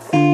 Bye.